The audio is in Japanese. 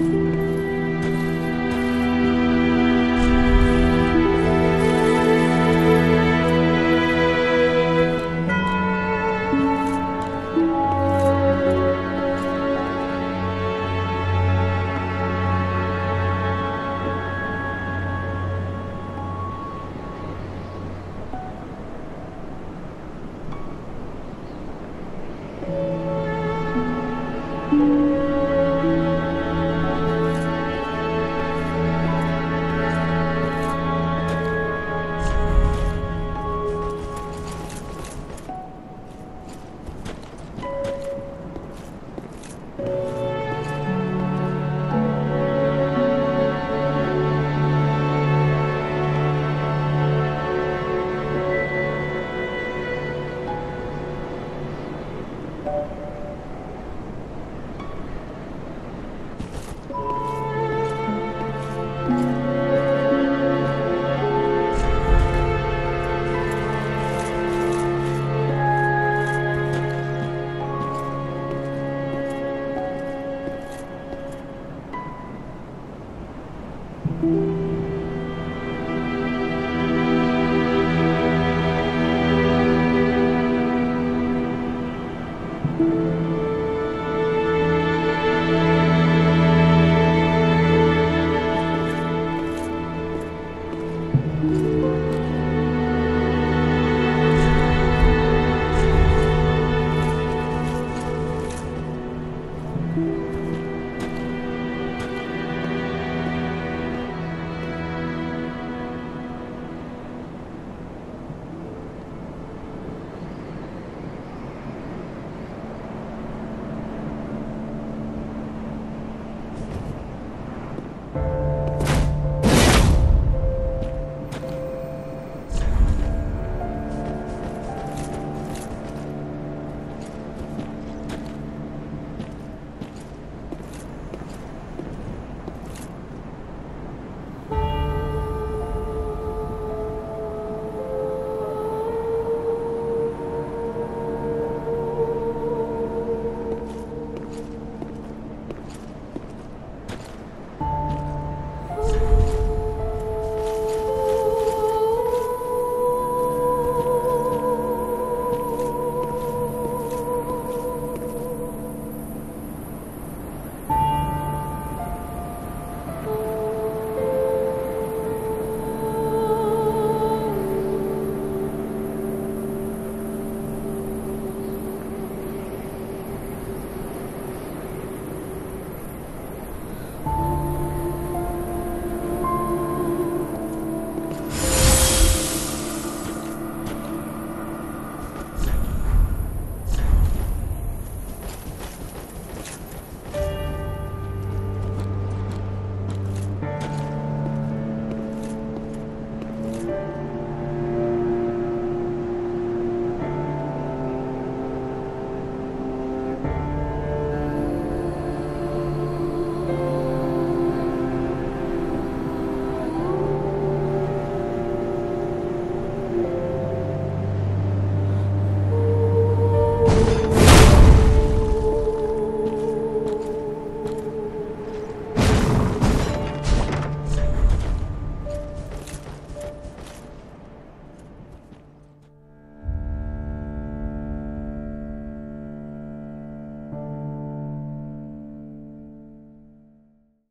Bye. you